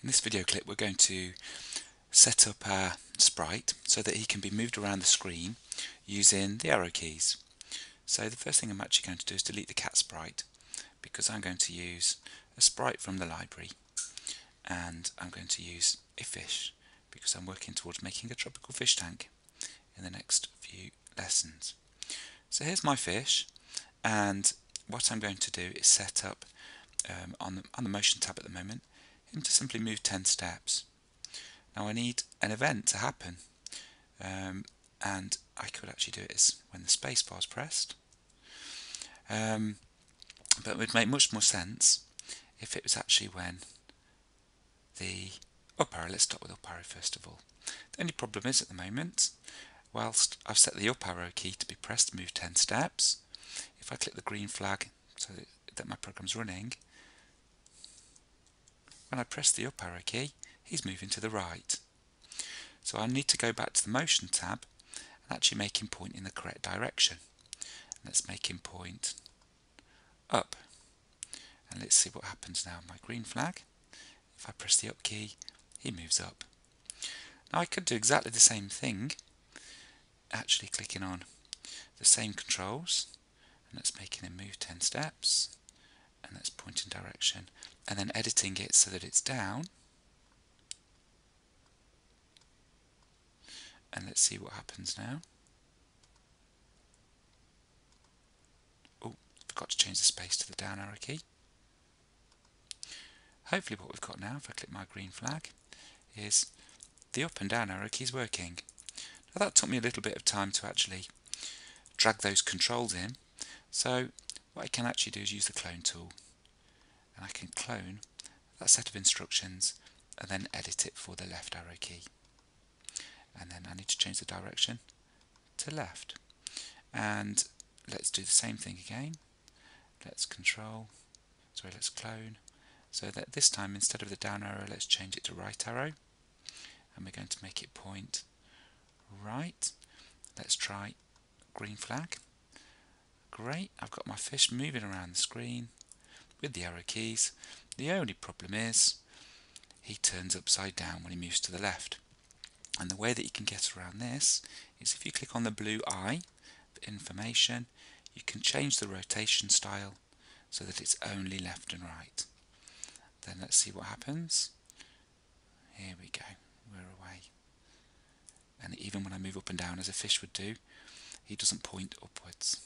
In this video clip we're going to set up our sprite so that he can be moved around the screen using the arrow keys. So the first thing I'm actually going to do is delete the cat sprite because I'm going to use a sprite from the library and I'm going to use a fish because I'm working towards making a tropical fish tank in the next few lessons. So here's my fish and what I'm going to do is set up um, on, the, on the motion tab at the moment to simply move 10 steps. Now I need an event to happen um, and I could actually do it as when the space bar is pressed um, but it would make much more sense if it was actually when the up arrow, let's start with up arrow first of all. The only problem is at the moment, whilst I've set the up arrow key to be pressed to move 10 steps, if I click the green flag so that my program's running, when I press the up arrow key, he's moving to the right. So I need to go back to the motion tab and actually make him point in the correct direction. Let's make him point up. And let's see what happens now. My green flag, if I press the up key, he moves up. Now I could do exactly the same thing, actually clicking on the same controls, and let's making him move 10 steps, and let's point in direction and then editing it so that it's down. And let's see what happens now. Oh, forgot to change the space to the down arrow key. Hopefully what we've got now, if I click my green flag, is the up and down arrow keys working. Now that took me a little bit of time to actually drag those controls in. So what I can actually do is use the clone tool. And I can clone that set of instructions and then edit it for the left arrow key. And then I need to change the direction to left. And let's do the same thing again. Let's control sorry let's clone. So that this time instead of the down arrow let's change it to right arrow. And we're going to make it point right. Let's try green flag great I've got my fish moving around the screen with the arrow keys. The only problem is he turns upside down when he moves to the left. And the way that you can get around this is if you click on the blue eye for information, you can change the rotation style so that it's only left and right. Then let's see what happens. Here we go, we're away. And even when I move up and down as a fish would do, he doesn't point upwards.